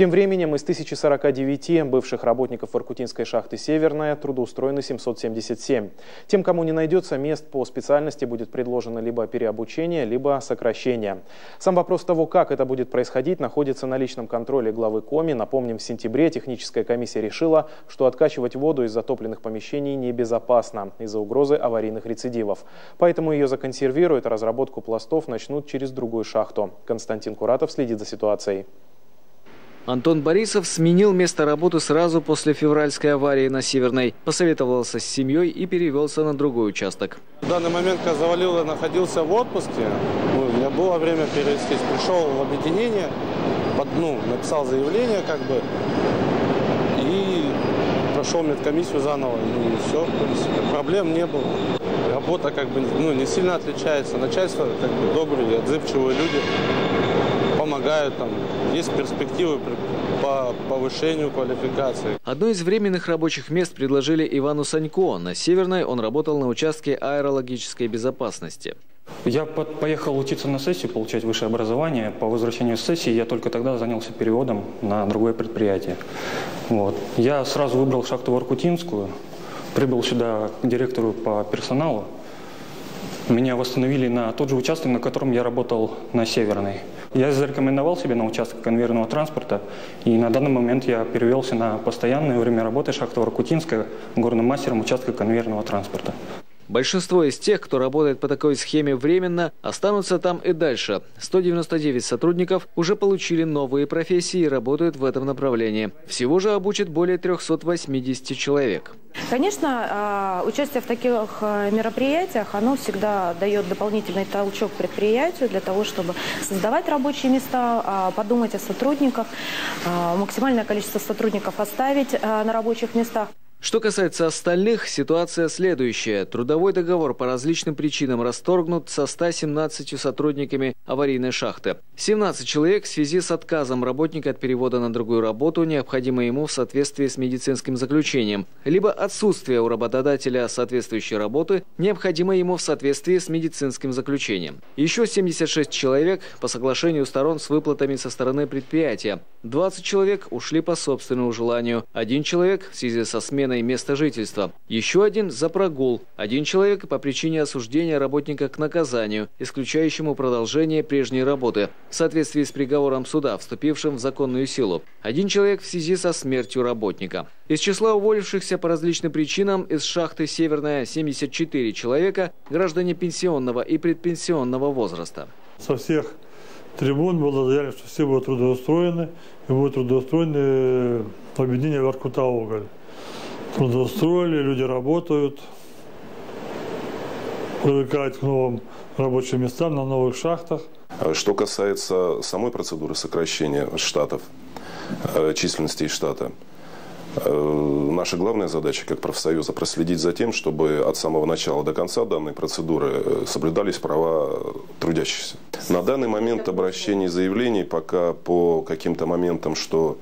Тем временем из 1049 бывших работников Воркутинской шахты «Северная» трудоустроены 777. Тем, кому не найдется мест по специальности, будет предложено либо переобучение, либо сокращение. Сам вопрос того, как это будет происходить, находится на личном контроле главы Коми. Напомним, в сентябре техническая комиссия решила, что откачивать воду из затопленных помещений небезопасно из-за угрозы аварийных рецидивов. Поэтому ее законсервируют, а разработку пластов начнут через другую шахту. Константин Куратов следит за ситуацией. Антон Борисов сменил место работы сразу после февральской аварии на Северной, посоветовался с семьей и перевелся на другой участок. В данный момент, когда завалил, я находился в отпуске. Ну, у меня было время перевестись. Пришел в объединение, под, ну, написал заявление как бы и прошел медкомиссию заново. И все, проблем не было. Работа как бы ну, не сильно отличается. Начальство как бы добрые, отзывчивые люди помогают, там, есть перспективы по повышению квалификации. Одно из временных рабочих мест предложили Ивану Санько. На Северной он работал на участке аэрологической безопасности. Я поехал учиться на сессию, получать высшее образование. По возвращению с сессии я только тогда занялся переводом на другое предприятие. Вот. Я сразу выбрал шахту Воркутинскую, прибыл сюда к директору по персоналу. Меня восстановили на тот же участок, на котором я работал на Северной. Я зарекомендовал себе на участок конвейерного транспорта, и на данный момент я перевелся на постоянное время работы шахта Воркутинская горным мастером участка конвейерного транспорта. Большинство из тех, кто работает по такой схеме временно, останутся там и дальше. 199 сотрудников уже получили новые профессии и работают в этом направлении. Всего же обучат более 380 человек. Конечно, а, участие в таких а, мероприятиях, оно всегда дает дополнительный толчок предприятию для того, чтобы создавать рабочие места, а, подумать о сотрудниках, максимальное количество сотрудников оставить на рабочих местах. Что касается остальных, ситуация следующая. Трудовой договор по различным причинам расторгнут со 117 сотрудниками аварийной шахты. 17 человек в связи с отказом работника от перевода на другую работу, необходимо ему в соответствии с медицинским заключением, либо отсутствие у работодателя соответствующей работы, необходимо ему в соответствии с медицинским заключением. Еще 76 человек по соглашению сторон с выплатами со стороны предприятия. 20 человек ушли по собственному желанию. Один человек в связи со сменой сменой места жительства. Еще один за прогул. Один человек по причине осуждения работника к наказанию, исключающему продолжение прежней работы, в соответствии с приговором суда, вступившим в законную силу. Один человек в связи со смертью работника. Из числа уволившихся по различным причинам из шахты «Северная» 74 человека – граждане пенсионного и предпенсионного возраста. Со всех трибун было заявлено, что все будут трудоустроены, и будут трудоустроены в объединении Воркута Оголь трудоустроили, люди работают, привыкают к новым рабочим местам на новых шахтах. Что касается самой процедуры сокращения штатов, э, численности штата, э, наша главная задача как профсоюза проследить за тем, чтобы от самого начала до конца данной процедуры э, соблюдались права трудящихся. На данный момент обращений и заявлений пока по каким-то моментам, что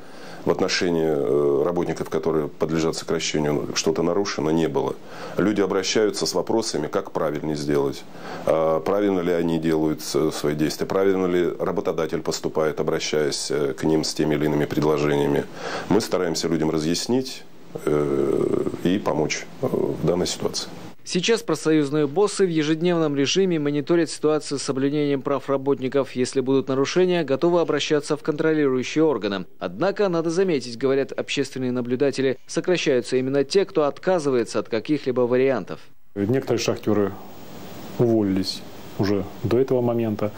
в отношении э, работников, которые подлежат сокращению, что-то нарушено, не было. Люди обращаются с вопросами, как правильнее сделать, а правильно ли они делают свои действия, правильно ли работодатель поступает, обращаясь э, к ним с теми или иными предложениями. Мы стараемся людям разъяснить э, и помочь в данной ситуации. Сейчас профсоюзные боссы в ежедневном режиме мониторят ситуацию с соблюдением прав работников. Если будут нарушения, готовы обращаться в контролирующие органы. Однако, надо заметить, говорят общественные наблюдатели, сокращаются именно те, кто отказывается от каких-либо вариантов. Некоторые шахтеры уволились уже до этого момента.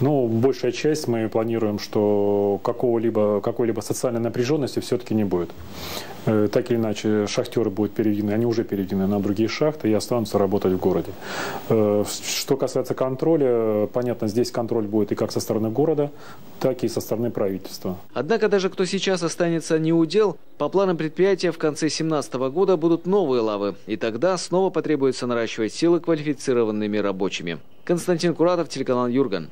Но большая часть мы планируем, что какого-либо, какой-либо социальной напряженности все-таки не будет. Э, так или иначе, шахтеры будут переведены, они уже переведены на другие шахты и останутся работать в городе. Э, что касается контроля, понятно, здесь контроль будет и как со стороны города, так и со стороны правительства. Однако даже кто сейчас останется не у дел, по планам предприятия в конце 2017 года будут новые лавы, и тогда снова потребуется наращивать силы квалифицированными рабочими. Константин Куратов, телеканал «Юрган».